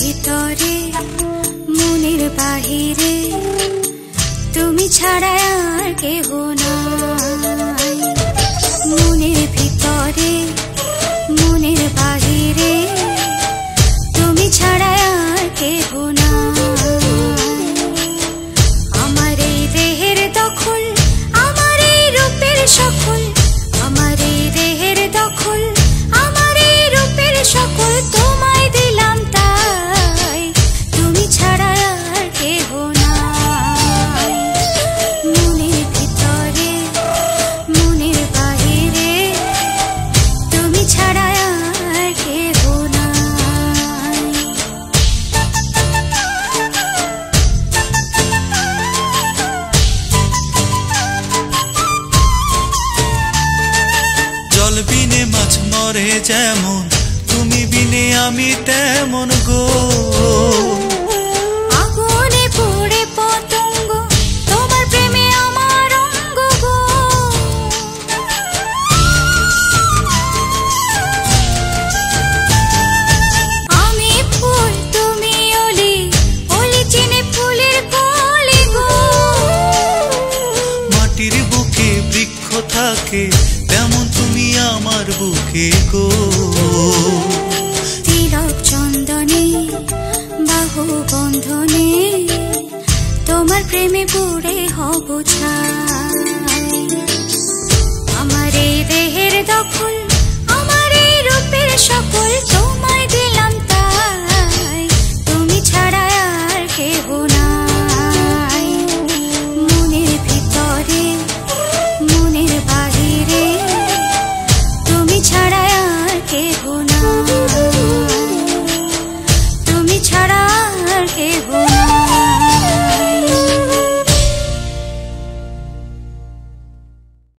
ভিতরে মনের বাহিরে। তুমি ছাড়া আর কেহ করে যেমন তুমি বিনে আমি তেমন গো। থাকে তেমন তুমি আমার বুকে গো। তিলক চন্দনে, বাহু বন্ধনে, তোমার প্রেমে পুরে হব ছাড়